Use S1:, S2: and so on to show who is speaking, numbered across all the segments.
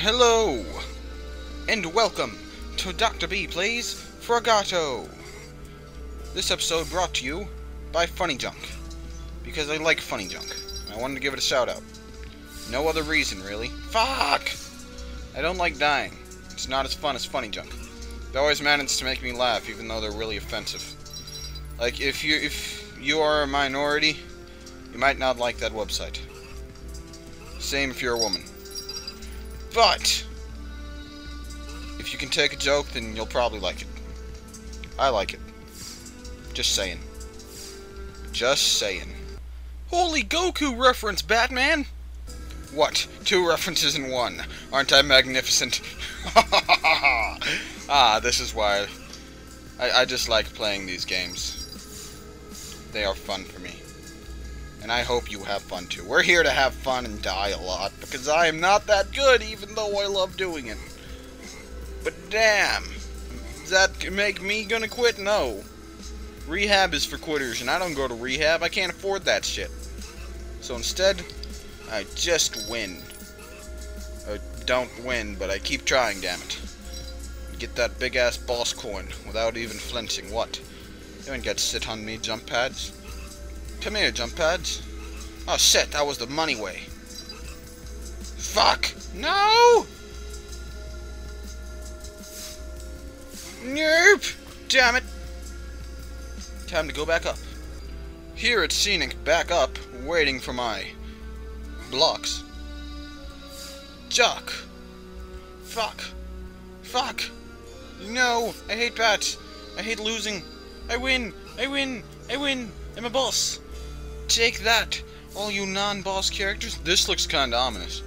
S1: Hello, and welcome to Dr. B Plays Frogatto. This episode brought to you by Funny Junk, because I like Funny Junk. and I wanted to give it a shout out. No other reason, really. Fuck! I don't like dying. It's not as fun as Funny Junk. They always manage to make me laugh, even though they're really offensive. Like, if you if you are a minority, you might not like that website. Same if you're a woman. But if you can take a joke, then you'll probably like it. I like it. Just saying. Just saying. Holy Goku reference, Batman! What? Two references in one. Aren't I magnificent? ah, this is why I, I just like playing these games. They are fun. And I hope you have fun too. We're here to have fun and die a lot, because I am not that good, even though I love doing it. But damn, does that make me gonna quit? No. Rehab is for quitters, and I don't go to rehab. I can't afford that shit. So instead, I just win. I don't win, but I keep trying, damn it. Get that big ass boss coin without even flinching. What? You ain't got sit on me, jump pads. Come here, jump pads. Oh shit, that was the money way. Fuck! No! Nope! Damn it! Time to go back up. Here at Scenic, back up, waiting for my blocks. Jock! Fuck! Fuck! No! I hate bats! I hate losing! I win! I win! I win! I'm a boss! Take that, all you non-boss characters. This looks kinda ominous.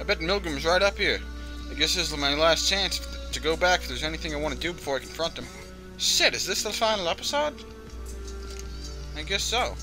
S1: I bet Milgram's right up here. I guess this is my last chance to go back if there's anything I want to do before I confront him. Shit, is this the final episode? I guess so.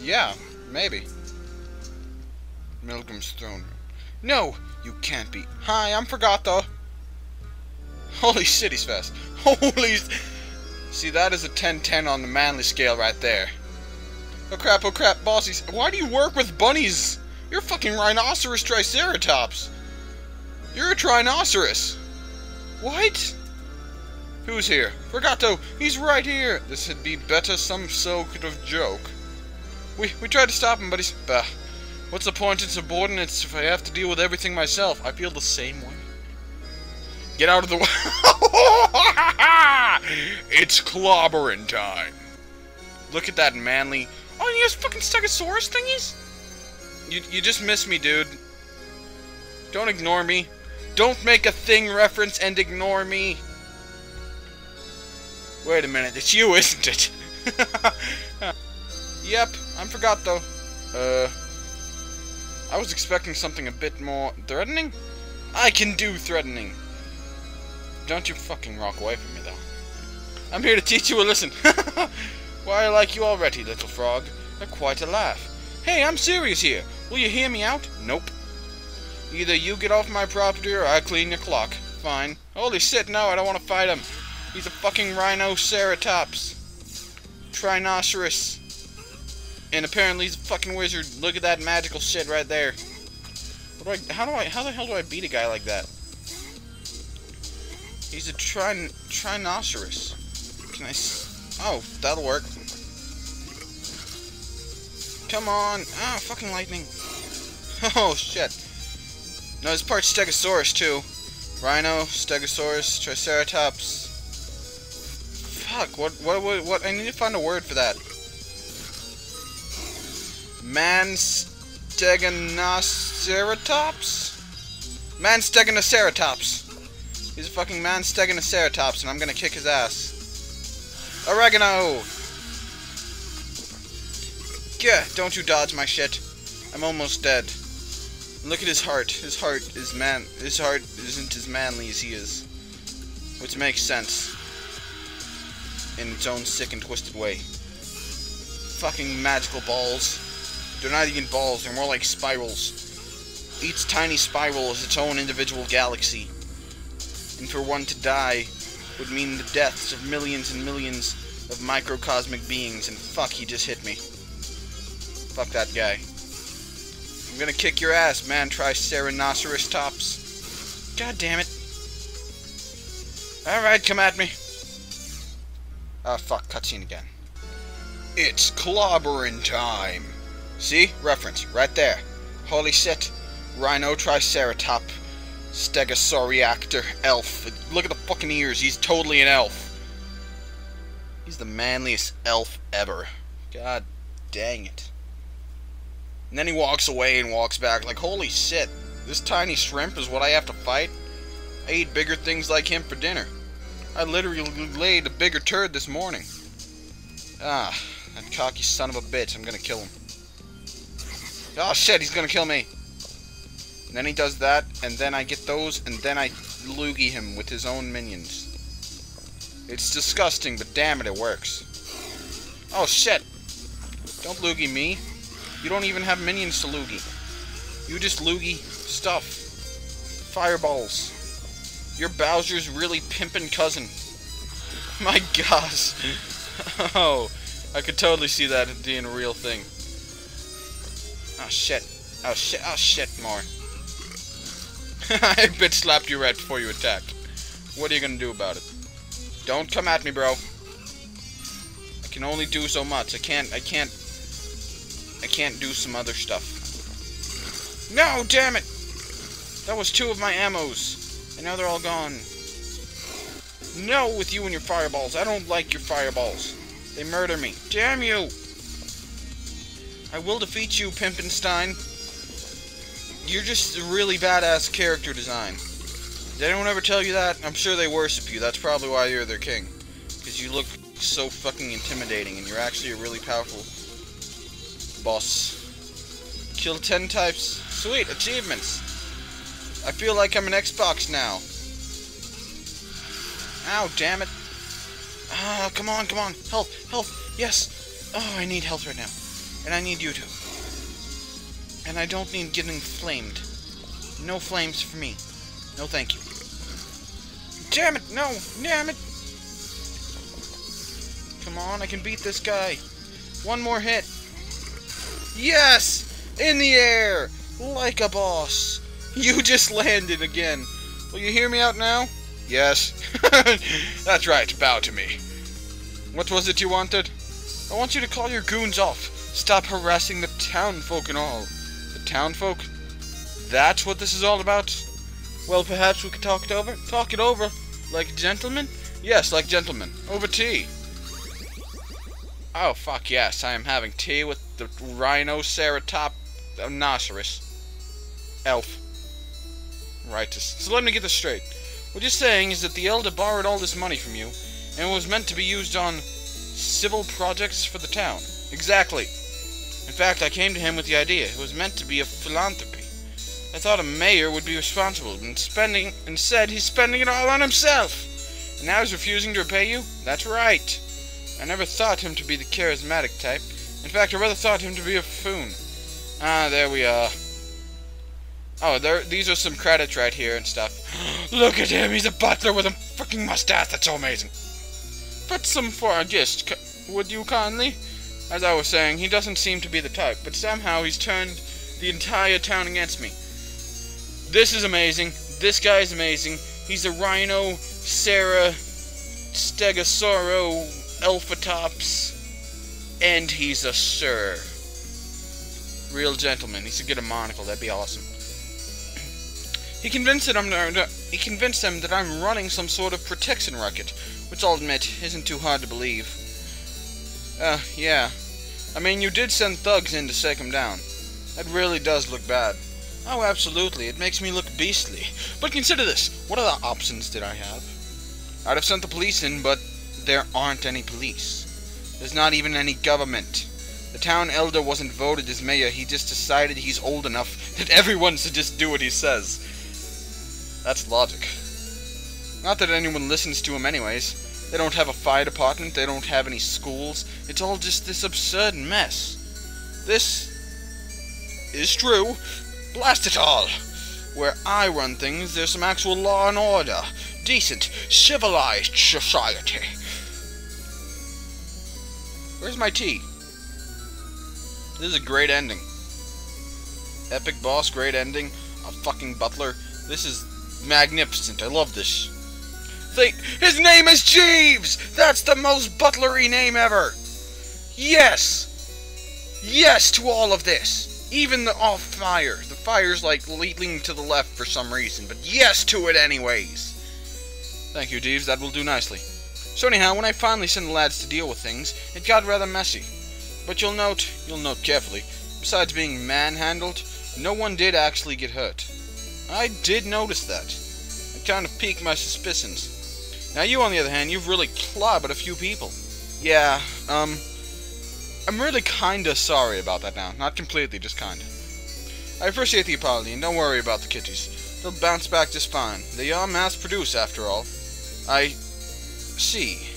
S1: yeah, maybe. Milgram's throne room. No, you can't be. Hi, I'm Frogatto. Holy shit, he's fast. Holy... See, that is a 10-10 on the manly scale right there. Oh crap, oh crap, bossies. Why do you work with bunnies? You're fucking rhinoceros triceratops. You're a trinoceros. What? Who's here? Frogatto, he's right here. This had be better some so could have joke. We we tried to stop him, but he's bah. What's the point in subordinates if I have to deal with everything myself? I feel the same way. Get out of the way. it's clobbering time. Look at that manly. Oh, he has fucking Stegosaurus thingies? You, you just missed me, dude. Don't ignore me. Don't make a thing reference and ignore me. Wait a minute, it's you, isn't it? yep, I forgot though. Uh, I was expecting something a bit more threatening. I can do threatening. Don't you fucking rock away from me, though. I'm here to teach you a lesson. Why, I like you already, little frog. You're quite a laugh. Hey, I'm serious here. Will you hear me out? Nope. Either you get off my property or I clean your clock. Fine. Holy shit, no, I don't want to fight him. He's a fucking rhinoceratops. Trinoceros. And apparently he's a fucking wizard. Look at that magical shit right there. Do I, how do I, how the hell do I beat a guy like that? He's a trin, trinoceros. Can I, oh, that'll work. Come on. Ah, fucking lightning. Oh, shit. No, this part Stegosaurus, too. Rhino, Stegosaurus, Triceratops. Fuck, what, what, what, what, I need to find a word for that. Manstegonoceratops? Manstegonoceratops. He's a fucking man Manstegonoceratops, and I'm gonna kick his ass. Oregano! Yeah, don't you dodge my shit. I'm almost dead. Look at his heart. His heart is man. His heart isn't as manly as he is, which makes sense in its own sick and twisted way. Fucking magical balls. They're not even balls. They're more like spirals. Each tiny spiral is its own individual galaxy, and for one to die would mean the deaths of millions and millions of microcosmic beings. And fuck, he just hit me. Fuck that guy. I'm gonna kick your ass, man. Try Ceranoceros tops. God damn it. Alright, come at me. Ah, fuck. Cutscene again. It's clobbering time. See? Reference. Right there. Holy shit. Rhino Triceratop. Stegosauriactor. Elf. Look at the fucking ears. He's totally an elf. He's the manliest elf ever. God dang it. And then he walks away and walks back like, holy shit, this tiny shrimp is what I have to fight? I eat bigger things like him for dinner. I literally laid a bigger turd this morning. Ah, that cocky son of a bitch. I'm gonna kill him. Oh shit, he's gonna kill me. And then he does that, and then I get those, and then I loogie him with his own minions. It's disgusting, but damn it, it works. Oh shit! Don't loogie me. You don't even have minions to loogie. You just loogie stuff. Fireballs. Your Bowser's really pimpin' cousin. My gosh. oh, I could totally see that being a real thing. Oh shit. Oh shit. Oh shit, more. I bit slapped you right before you attacked. What are you gonna do about it? Don't come at me, bro. I can only do so much. I can't, I can't, I can't do some other stuff. No, damn it! That was two of my ammos. And now they're all gone. No, with you and your fireballs. I don't like your fireballs. They murder me. Damn you! I will defeat you, Pimpenstein. You're just a really badass character design. Did anyone ever tell you that? I'm sure they worship you. That's probably why you're their king. Because you look so fucking intimidating, and you're actually a really powerful boss. Kill 10 types. Sweet, achievements. I feel like I'm an Xbox now. Ow, damn it. Ah, come on, come on. Health, health. Yes. Oh, I need health right now. And I need you too. And I don't need getting flamed. No flames for me. No thank you. Damn it, no, damn it. Come on, I can beat this guy. One more hit. Yes! In the air! Like a boss. You just landed again. Will you hear me out now? Yes. That's right, bow to me. What was it you wanted? I want you to call your goons off. Stop harassing the town folk and all. The town folk? That's what this is all about? Well, perhaps we could talk it over? Talk it over? Like gentlemen? Yes, like gentlemen. Over tea. Oh, fuck yes. I am having tea with the Rhinoceratop Rhinoceros. Uh, elf. Right. So let me get this straight. What you're saying is that the Elder borrowed all this money from you, and it was meant to be used on civil projects for the town. Exactly. In fact, I came to him with the idea. It was meant to be a philanthropy. I thought a mayor would be responsible, and spending instead he's spending it all on himself. And now he's refusing to repay you? That's right. I never thought him to be the charismatic type. In fact, I rather thought him to be a buffoon. Ah, there we are. Oh, there. These are some credits right here and stuff. Look at him. He's a butler with a freaking mustache. That's so amazing. Put some for a gist, would you kindly? As I was saying, he doesn't seem to be the type, but somehow he's turned the entire town against me. This is amazing. This guy is amazing. He's a rhino, Sarah, Stegosauro, Alphatops, and he's a sir. Real gentleman. He should get a monocle. That'd be awesome. He convinced them. He convinced them that I'm running some sort of protection racket, which I'll admit isn't too hard to believe. Uh, yeah. I mean, you did send thugs in to shake him down. That really does look bad. Oh, absolutely. It makes me look beastly. But consider this. What other options did I have? I'd have sent the police in, but there aren't any police. There's not even any government. The town elder wasn't voted as mayor. He just decided he's old enough that everyone should just do what he says. That's logic. Not that anyone listens to him anyways. They don't have a fire department. They don't have any schools. It's all just this absurd mess. This is true. Blast it all! Where I run things, there's some actual law and order. Decent, civilized society. Where's my tea? This is a great ending. Epic boss, great ending, a fucking butler. This is magnificent. I love this. His name is Jeeves! That's the most butlery name ever! Yes! Yes to all of this! Even the off fire. The fire's like leaning to the left for some reason, but yes to it anyways! Thank you, Jeeves. That will do nicely. So anyhow, when I finally sent the lads to deal with things, it got rather messy. But you'll note, you'll note carefully, besides being manhandled, no one did actually get hurt. I did notice that. It kind of piqued my suspicions. Now you, on the other hand, you've really clobbered a few people. Yeah, um, I'm really kinda sorry about that now. Not completely, just kinda. I appreciate the apology, and don't worry about the kitties. They'll bounce back just fine. They are mass-produced, after all. I see.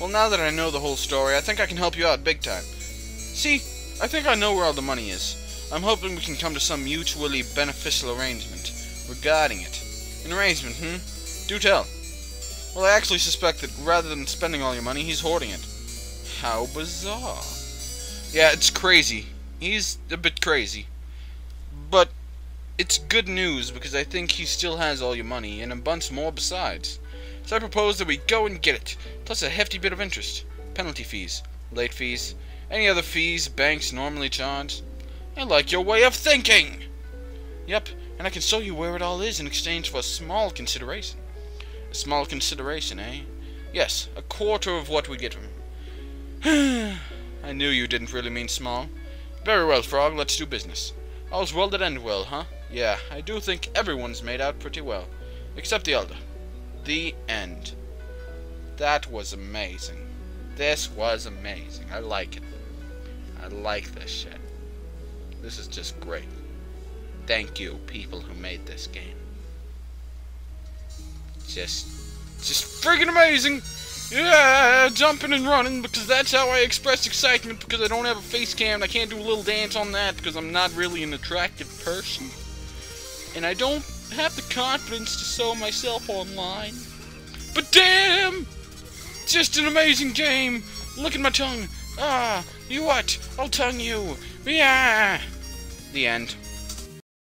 S1: Well, now that I know the whole story, I think I can help you out big time. See, I think I know where all the money is. I'm hoping we can come to some mutually beneficial arrangement regarding it. An arrangement, hmm? Do tell. Well, I actually suspect that rather than spending all your money, he's hoarding it. How bizarre. Yeah, it's crazy. He's a bit crazy. But it's good news because I think he still has all your money and a bunch more besides. So I propose that we go and get it, plus a hefty bit of interest, penalty fees, late fees, any other fees banks normally charge. I like your way of thinking! Yep, and I can show you where it all is in exchange for a small consideration. A small consideration, eh? Yes, a quarter of what we get from him. I knew you didn't really mean small. Very well, Frog, let's do business. All's well that end well, huh? Yeah, I do think everyone's made out pretty well. Except the elder. The end. That was amazing. This was amazing. I like it. I like this shit. This is just great. Thank you, people who made this game. Just, just friggin' amazing! Yeah, jumping and running because that's how I express excitement because I don't have a face cam and I can't do a little dance on that because I'm not really an attractive person. And I don't have the confidence to sell myself online. But damn! Just an amazing game! Look at my tongue! Ah, you what? I'll tongue you! Yeah! The end.